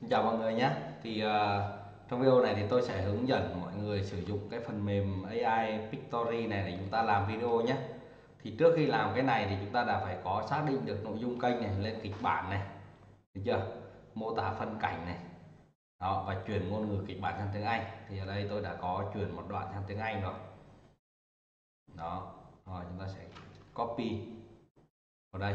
Xin chào mọi người nhé. Thì uh, trong video này thì tôi sẽ hướng dẫn mọi người sử dụng cái phần mềm AI Pictory này để chúng ta làm video nhé. Thì trước khi làm cái này thì chúng ta đã phải có xác định được nội dung kênh này lên kịch bản này. Được chưa? Mô tả phân cảnh này. Đó và chuyển ngôn ngữ kịch bản sang tiếng Anh. Thì ở đây tôi đã có chuyển một đoạn sang tiếng Anh rồi. Đó rồi chúng ta sẽ copy vào đây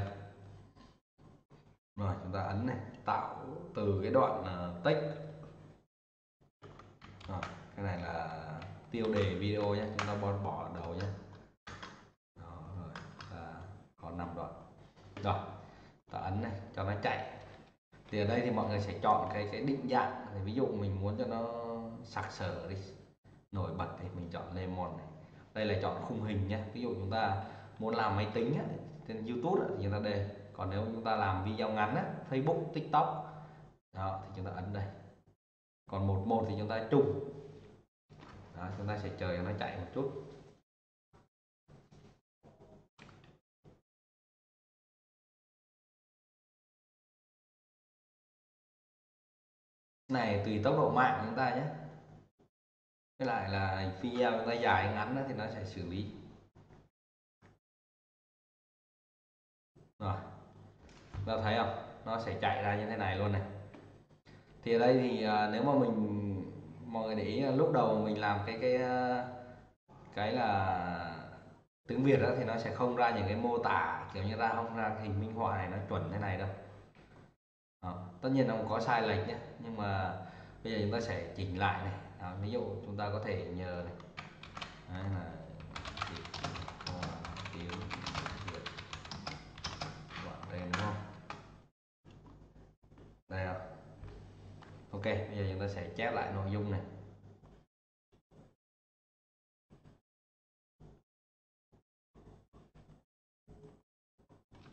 rồi chúng ta ấn này tạo từ cái đoạn uh, text. Rồi, cái này là tiêu đề video nhé chúng ta bỏ bỏ đầu nhé. Đó, rồi ta có 5 đoạn. Rồi ta ấn này cho nó chạy. Thì ở đây thì mọi người sẽ chọn cái cái định dạng. Thì ví dụ mình muốn cho nó sặc sỡ đi nổi bật thì mình chọn lemon này. Đây là chọn khung hình nhé. Ví dụ chúng ta muốn làm máy tính á, trên YouTube á, thì chúng ta đây còn nếu chúng ta làm video ngắn á, Facebook TikTok đó thì chúng ta ấn đây. Còn một một thì chúng ta chung. Đó, chúng ta sẽ chờ cho nó chạy một chút. Này tùy tốc độ mạng chúng ta nhé. Với lại là video chúng ta dài ngắn thì nó sẽ xử lý. Rồi ta thấy không nó sẽ chạy ra như thế này luôn này thì ở đây thì à, nếu mà mình mọi người để ý lúc đầu mình làm cái cái à, cái là tiếng Việt đó thì nó sẽ không ra những cái mô tả kiểu như ra không ra hình minh họa này nó chuẩn thế này đâu đó. tất nhiên nó có sai lệch nhé nhưng mà bây giờ chúng ta sẽ chỉnh lại này đó. ví dụ chúng ta có thể nhờ này Đấy là à, ok, bây giờ chúng ta sẽ chép lại nội dung này.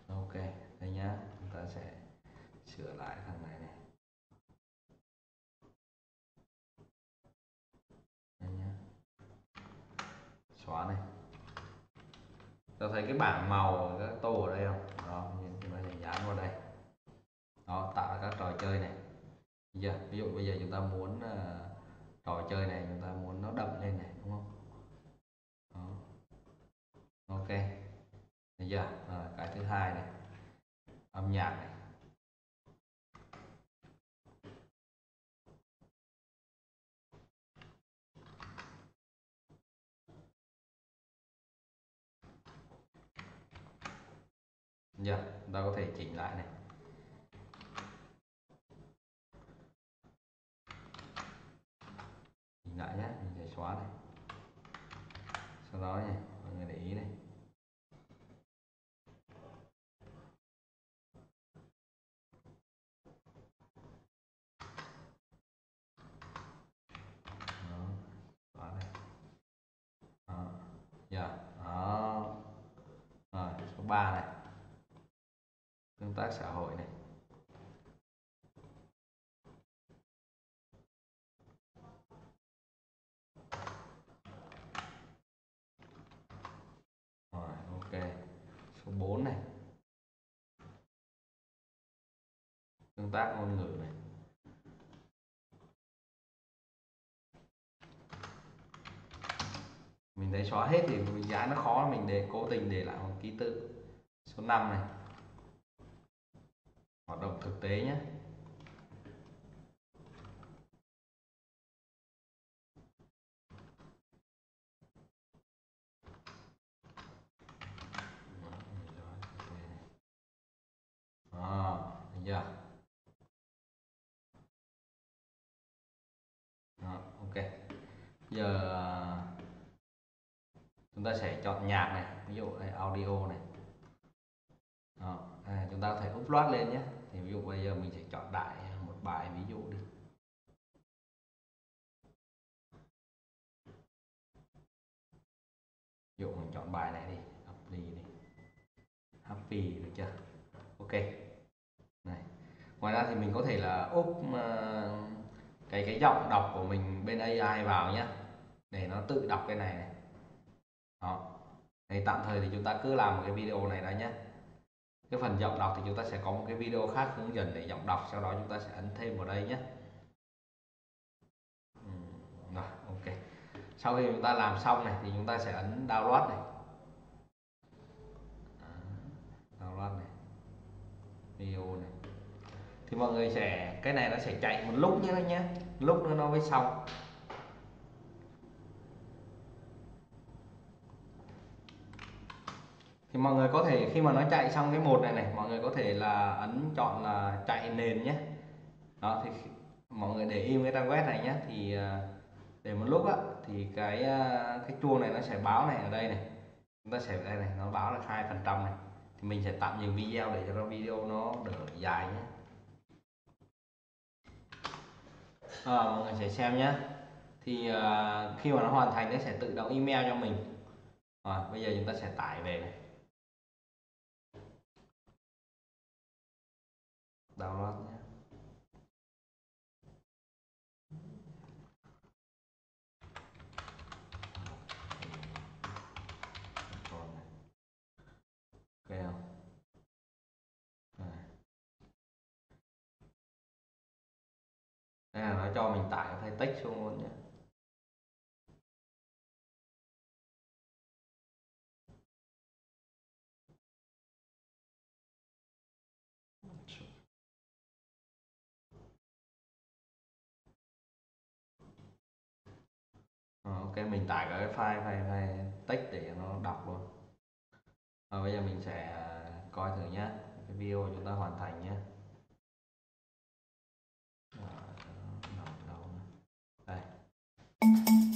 Ok, đây nhá, chúng ta sẽ sửa lại thằng này này. Đây nhá. Xóa này. Ta thấy cái bảng màu các tô ở đây không? Đó chúng ta sẽ dán vào đây. Đó, tạo ra các trò chơi này giờ ví dụ bây giờ chúng ta muốn uh, trò chơi này chúng ta muốn nó đậm lên này đúng không? Đó. ok. Bây giờ à, cái thứ hai này. Âm nhạc này. Giờ chúng ta có thể chỉnh lại này lại nhé mình sẽ xóa này sau đó này mọi người để ý này. Đó, đó dạ, rồi số 3 này. Tương tác xã hội này. Ok số 4 này. Tương tác ngôn ngữ này. Mình thấy xóa hết thì mình giá nó khó, mình để cố tình để lại một ký tự. Số 5 này. Hoạt động thực tế nhé. Yeah, Đó, ok. Giờ chúng ta sẽ chọn nhạc này ví dụ đây audio này. Đó, à, chúng ta có thể upload lên nhé. Thì ví dụ bây giờ mình sẽ chọn đại à, một bài ví dụ đi. Ví dụ mình chọn bài này đi happy đi. Happy được chưa? Ok ngoài ra thì mình có thể là úp ờ, cái cái giọng đọc của mình bên AI vào nhé để nó tự đọc cái này này. Đó. Thì tạm thời thì chúng ta cứ làm một cái video này đã nhé cái phần giọng đọc thì chúng ta sẽ có một cái video khác hướng dẫn để giọng đọc, sau đó chúng ta sẽ ấn thêm vào đây nhé ừ, rồi, ok. Sau khi chúng ta làm xong này thì chúng ta sẽ ấn download này download này video này thì mọi người sẽ, cái này nó sẽ chạy một lúc nhé nhé lúc nữa nó mới xong. Thì mọi người có thể, khi mà nó chạy xong cái một này này, mọi người có thể là ấn chọn là chạy nền nhé đó, thì mọi người để im cái trang web này nhé thì à, để một lúc á, thì cái à, cái chuông này nó sẽ báo này ở đây này. Chúng ta sẽ, đây này, nó báo là hai phần trăm này. Thì mình sẽ tạm dừng video để cho nó video nó đỡ dài nhé à, mọi người sẽ xem nhé thì à, khi mà nó hoàn thành nó sẽ tự động email cho mình. À, bây giờ chúng ta sẽ tải về này. Download nhé đây là nó cho mình tải file text xuống luôn nhé. Ờ, ok, mình tải cái file file file text để nó đọc luôn. Và bây giờ mình sẽ ờ, coi thử nhé cái video chúng ta hoàn thành nhé đây